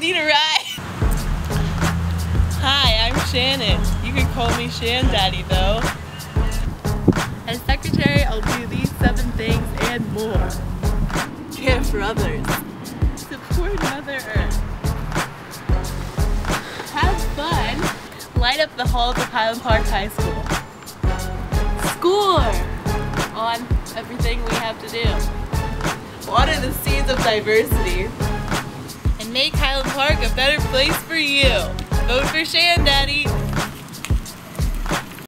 Need a ride? Hi, I'm Shannon. You can call me Shan Daddy though. As secretary, I'll do these seven things and more. Care for others. Support Mother Earth. Have fun. Light up the halls of Highland Park High School. Score on everything we have to do. Water the seeds of diversity. Make Highland Park a better place for you. Vote for Shan Daddy.